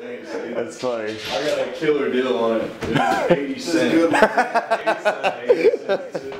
Thanks, dude. That's funny. I got a killer deal on it. It was 80 This is cents.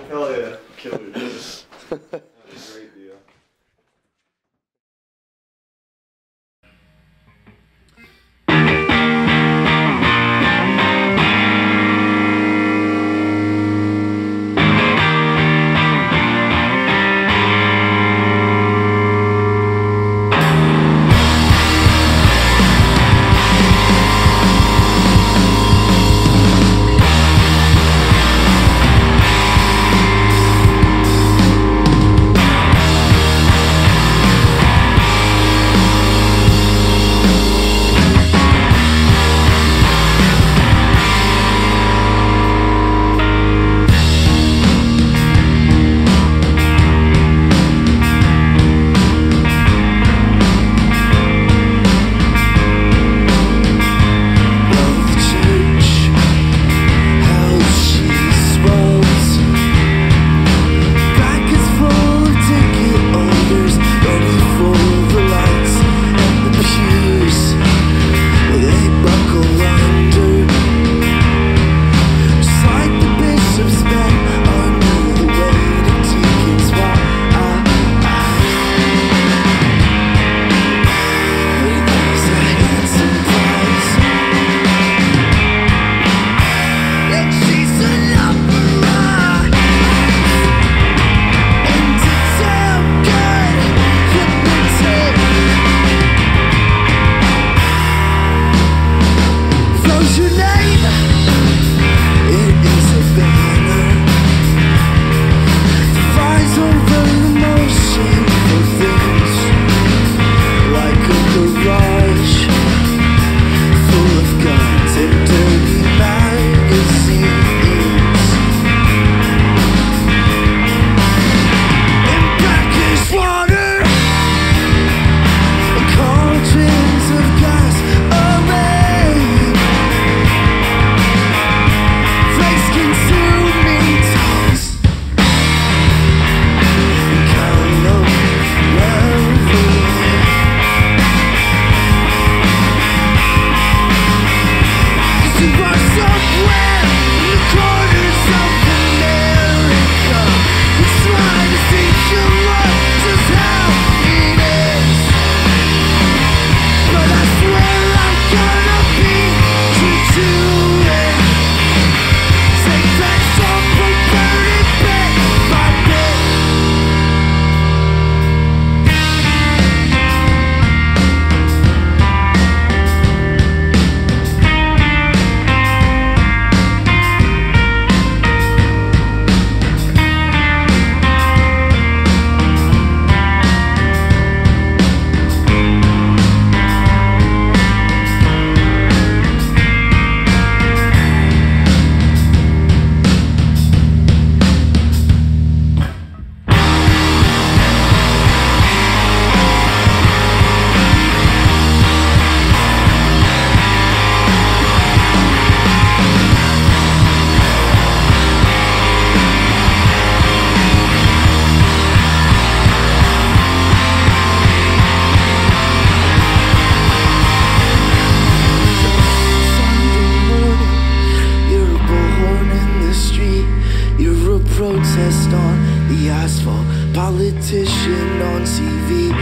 Politician on TV.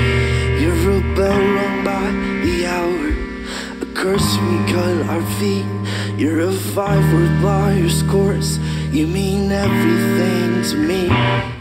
You're a bell rung by the hour, a curse we cut our feet. You're a five word liar's course, you mean everything to me.